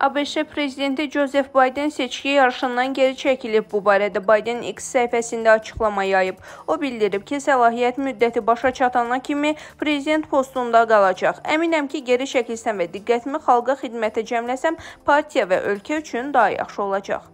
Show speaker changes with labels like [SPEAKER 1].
[SPEAKER 1] ABŞ prezidenti Jozef Bayden seçki yarışından geri çəkilib. Bu barədə Bayden X səhifəsində açıqlama yayıb. O bildirib ki, səlahiyyət müddəti başa çatana kimi prezident postunda qalacaq. Əminəm ki, geri çəkilsəm və diqqətimi xalqa xidmətə cəmləsəm, partiya və ölkə üçün daha yaxşı olacaq.